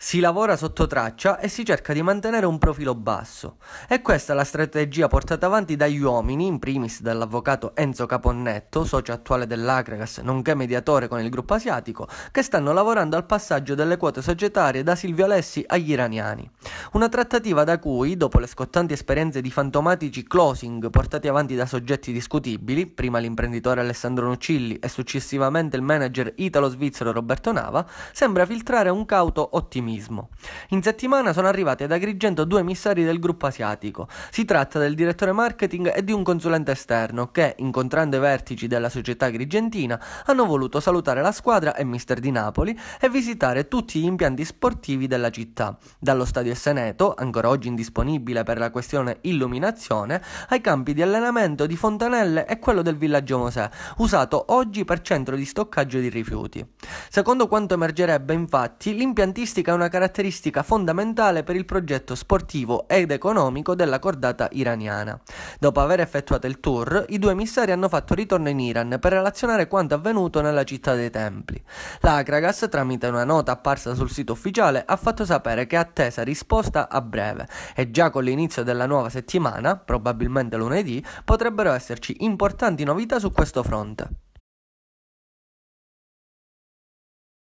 Si lavora sotto traccia e si cerca di mantenere un profilo basso. E questa è la strategia portata avanti dagli uomini, in primis dall'avvocato Enzo Caponnetto, socio attuale dell'Acregas, nonché mediatore con il gruppo asiatico, che stanno lavorando al passaggio delle quote societarie da Silvio Alessi agli iraniani. Una trattativa da cui, dopo le scottanti esperienze di fantomatici closing portati avanti da soggetti discutibili, prima l'imprenditore Alessandro Nuccilli e successivamente il manager italo-svizzero Roberto Nava, sembra filtrare un cauto ottimismo ottimismo. In settimana sono arrivati ad Agrigento due emissari del gruppo asiatico. Si tratta del direttore marketing e di un consulente esterno che, incontrando i vertici della società agrigentina, hanno voluto salutare la squadra e mister di Napoli e visitare tutti gli impianti sportivi della città, dallo stadio Seneto, ancora oggi indisponibile per la questione illuminazione, ai campi di allenamento di Fontanelle e quello del villaggio Mosè, usato oggi per centro di stoccaggio di rifiuti. Secondo quanto emergerebbe infatti, l'impiantistica è una caratteristica fondamentale per il progetto sportivo ed economico della cordata iraniana. Dopo aver effettuato il tour, i due emissari hanno fatto ritorno in Iran per relazionare quanto avvenuto nella città dei templi. L'Akragas, tramite una nota apparsa sul sito ufficiale, ha fatto sapere che è attesa risposta a breve e già con l'inizio della nuova settimana, probabilmente lunedì, potrebbero esserci importanti novità su questo fronte.